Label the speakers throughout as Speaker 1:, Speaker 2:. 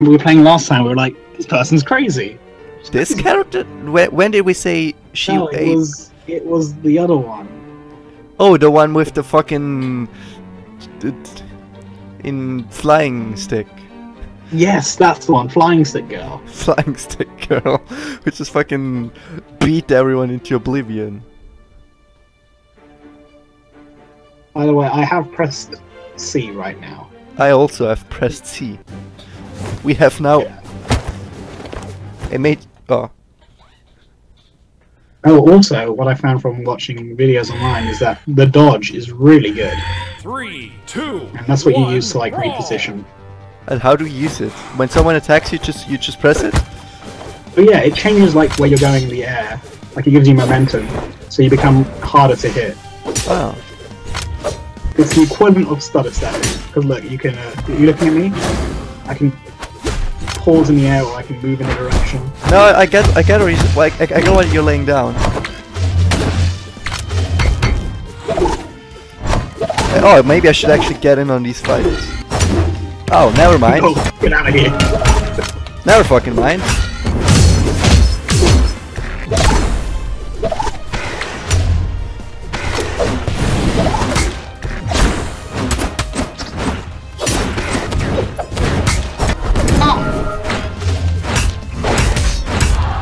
Speaker 1: we were playing last time. We were like, this person's crazy.
Speaker 2: This character? When, when did we say she
Speaker 1: no, it
Speaker 2: ate?
Speaker 1: was it was the other one.
Speaker 2: Oh, the one with the fucking in flying stick,
Speaker 1: Yes, that's the one. Flying stick girl.
Speaker 2: flying stick girl, which just fucking beat everyone into oblivion.
Speaker 1: By the way, I have pressed C right now.
Speaker 2: I also have pressed C. We have now a made. Oh,
Speaker 1: Oh, also, what I found from watching videos online is that the dodge is really good,
Speaker 3: Three, two,
Speaker 1: and that's what you use to like reposition.
Speaker 2: and how do you use it? When someone attacks you, just you just press it.
Speaker 1: But yeah, it changes like where you're going in the air. Like it gives you momentum, so you become harder to hit.
Speaker 2: Wow.
Speaker 1: It's the equivalent of stutter stepping. Because look, you can. Uh, you looking at me? I can pause in the air, or I can move in a direction.
Speaker 2: No, I get, I get, a reason, like, I, I get what you're laying down. Eh, oh, maybe I should actually get in on these fights. Oh, never mind.
Speaker 1: Oh, get out of here!
Speaker 2: Never fucking mind.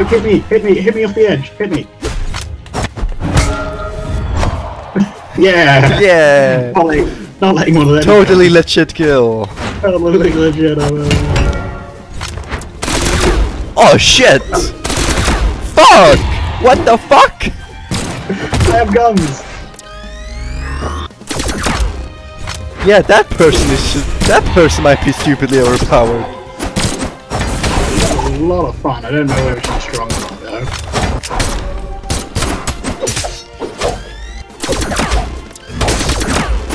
Speaker 1: Hit me! Hit me! Hit me off the edge! Hit me! yeah!
Speaker 2: Yeah.
Speaker 1: Not letting, not letting one of them.
Speaker 2: Totally legit kill.
Speaker 1: Totally legit. I will.
Speaker 2: Oh shit! Fuck! What the fuck?
Speaker 1: I have guns.
Speaker 2: Yeah, that person is just, that person might be stupidly overpowered.
Speaker 1: Lot of fun. I don't know whether she's strong or not, though.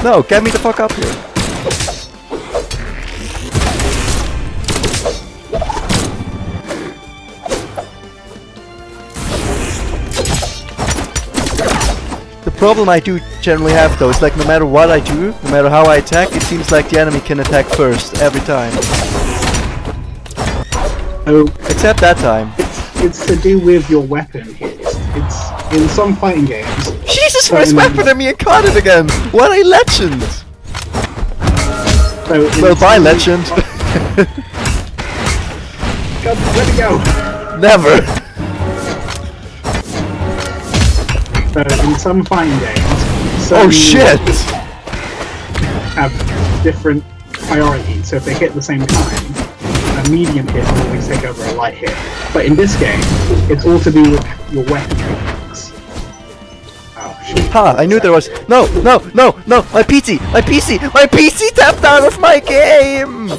Speaker 2: No, get me the fuck up here. The problem I do generally have though is like no matter what I do, no matter how I attack, it seems like the enemy can attack first every time.
Speaker 1: Oh,
Speaker 2: Except that time.
Speaker 1: it's, it's to do with your weapon. It's, it's in some fighting games.
Speaker 2: Jesus, first weapon and me and caught it again! What a legend!
Speaker 1: So in
Speaker 2: Well, bye legend.
Speaker 1: God, let me go.
Speaker 2: Never.
Speaker 1: So in some fighting games,
Speaker 2: Oh
Speaker 1: certain
Speaker 2: shit!
Speaker 1: have different priorities. So if they hit at the same time, a medium hit will always take over a light hit. But in this game, it's all to do with your weapon. Oh.
Speaker 2: Ha! I knew there was. No! No! No! No! My PC! My PC! My PC tapped out of my game!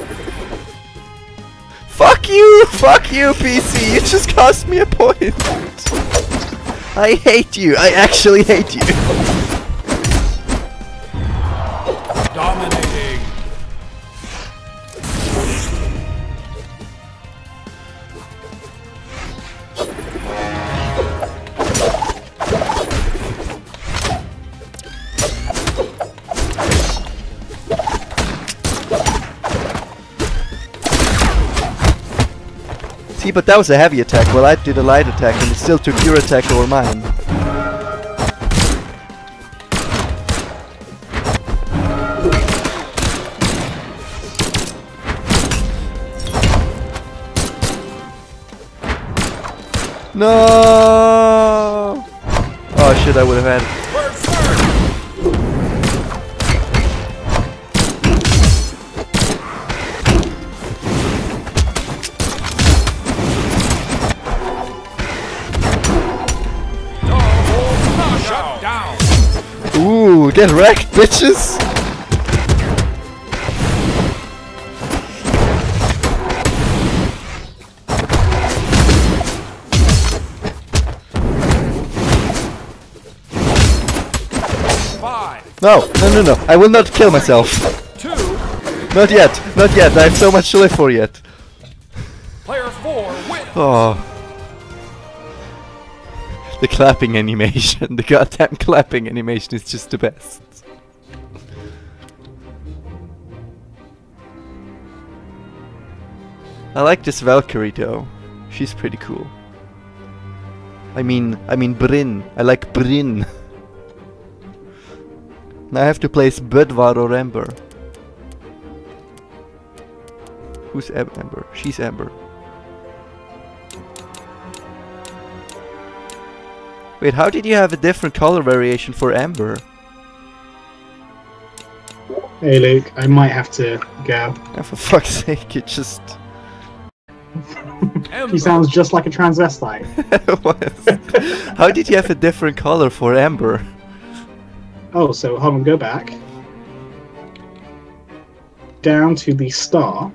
Speaker 2: Fuck you! Fuck you, PC! You just cost me a point! I hate you! I actually hate you! See, but that was a heavy attack, while I did a light attack, and it still took your attack over mine. No! Oh shit, I would have had it. Ooh, get wrecked, bitches!
Speaker 3: Five,
Speaker 2: No, no, no, no. I will not kill myself.
Speaker 3: two,
Speaker 2: Not yet. Not yet. I have so much to live for yet.
Speaker 3: player four wins.
Speaker 2: Oh. The clapping animation. The goddamn clapping animation is just the best. I like this Valkyrie though. She's pretty cool. I mean, I mean Brynn. I like Brynn. now I have to place Bödvar or Ember. Who's Em- Ember? She's Ember. Wait, how did you have a different color variation for Ember?
Speaker 1: Hey Luke, I might have to go.
Speaker 2: Oh, for fuck's sake, it just...
Speaker 1: he sounds just like a transvestite.
Speaker 2: How did you have a different color for Ember?
Speaker 1: Oh, so hold on, go back. Down to the star.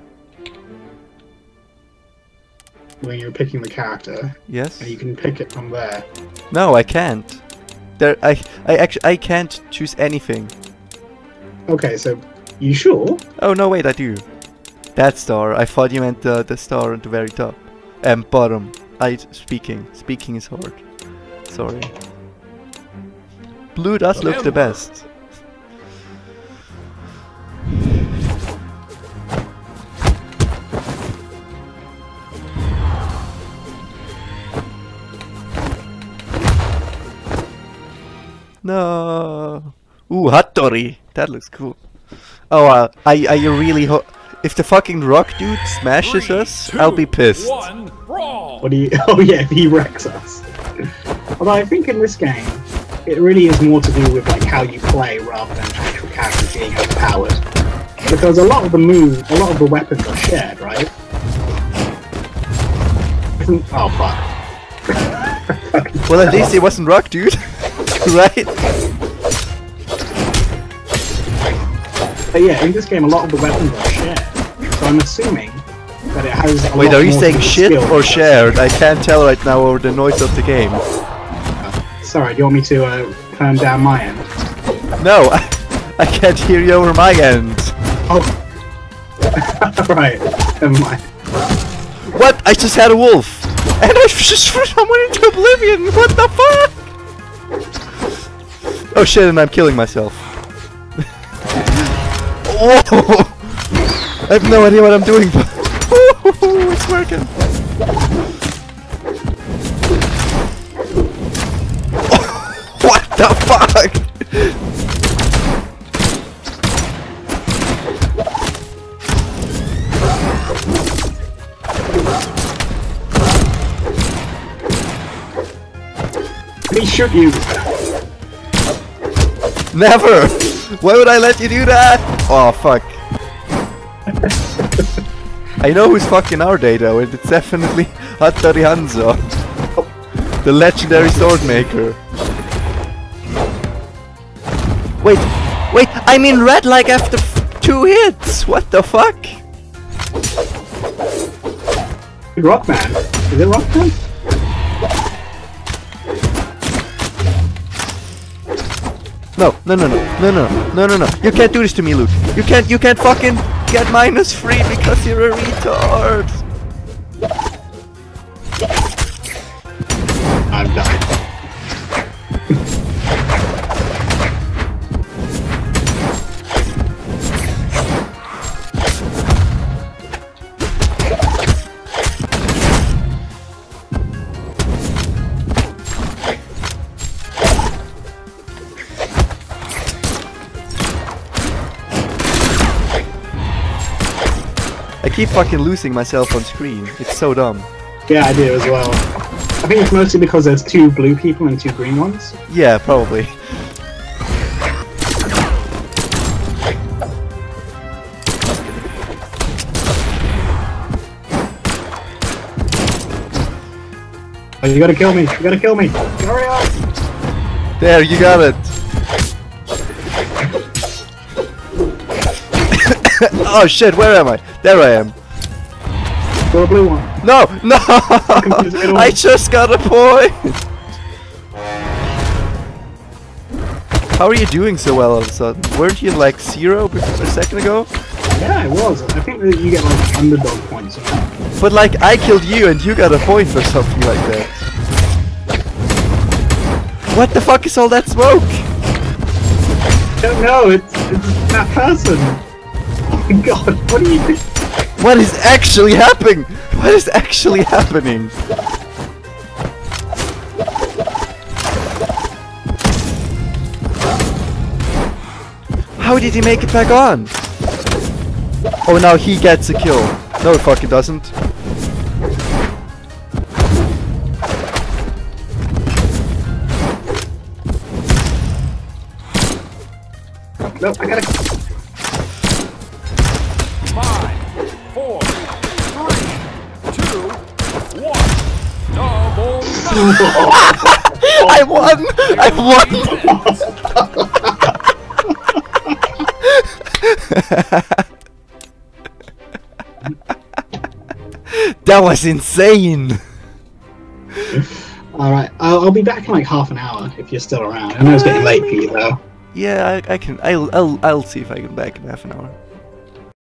Speaker 1: When you're picking the character,
Speaker 2: Yes?
Speaker 1: and you can pick it from there.
Speaker 2: No, I can't. There, I, I actually, I can't choose anything.
Speaker 1: Okay, so you sure?
Speaker 2: Oh no, wait, I do. That star. I thought you meant the the star at the very top. Um, bottom. I speaking. Speaking is hard. Sorry. Blue does look the
Speaker 3: Ember.
Speaker 2: best. Ooh, Hattori. That looks cool. Oh, uh, I, I really ho- If the fucking rock dude smashes
Speaker 3: Three,
Speaker 2: us, I'll be pissed.
Speaker 3: One.
Speaker 1: What do you? Oh yeah, if he wrecks us. Although I think in this game, it really is more to do with like how you play rather than actual characters being overpowered. Because a lot of the moves, a lot of the weapons are shared, right? Oh fuck.
Speaker 2: Well, at least it wasn't rock dude, right?
Speaker 1: But yeah, in this game, a lot of the weapons are shared. So I'm assuming that it has. A
Speaker 2: Wait, are you saying shit or shared? I can't tell right now over the noise of the game.
Speaker 1: Sorry, do you want me to uh, turn down my end?
Speaker 2: No, I, I can't hear you over my end.
Speaker 1: Oh. right. Never mind.
Speaker 2: What? I just had a wolf. And I just threw someone into oblivion. What the fuck? Oh shit, and I'm killing myself. Whoa! I have no idea what I'm doing, but it's working. what the fuck?
Speaker 1: He me shoot you.
Speaker 2: Never! Why would I let you do that? Oh fuck. I know who's fucking our day though, it's definitely Hattori Hanzo. The legendary sword maker. Wait, wait, I mean red like after f- two hits! What the fuck?
Speaker 1: Rockman. Is it Rockman?
Speaker 2: No, no, no, no, no, no, no, no, no. You can't do this to me, Luke. You can't, you can't fucking get minus three because you're a retard.
Speaker 1: I'm dying.
Speaker 2: I keep fucking losing myself on screen. It's so dumb.
Speaker 1: Yeah, I do as well. I think it's mostly because there's two blue people and two green ones.
Speaker 2: Yeah, probably.
Speaker 1: Oh, you gotta kill me. You gotta kill me. Hurry up.
Speaker 2: There, you got it. oh shit, where am I? There I am.
Speaker 1: Got a blue one.
Speaker 2: No, no!
Speaker 1: confused at all.
Speaker 2: I just got a point! How are you doing so well all of a sudden? Weren't you like zero a second ago?
Speaker 1: Yeah, I was. I think that you get like underdog points.
Speaker 2: But like, I killed you and you got a point or something like that. What the fuck is all that smoke?
Speaker 1: I don't know. It's, it's that person. My god, what are you doing?
Speaker 2: What is actually happening? What is actually happening? How did he make it back on? Oh, now he gets a kill. No, fuck, he doesn't.
Speaker 1: Nope, I gotta.
Speaker 2: I won! I won! that was insane!
Speaker 1: Alright, I'll, I'll be back in like half an hour if you're still around. I know it's getting late for you though.
Speaker 2: Yeah, I, I can. I'll, I'll, I'll see if I can back in half an hour.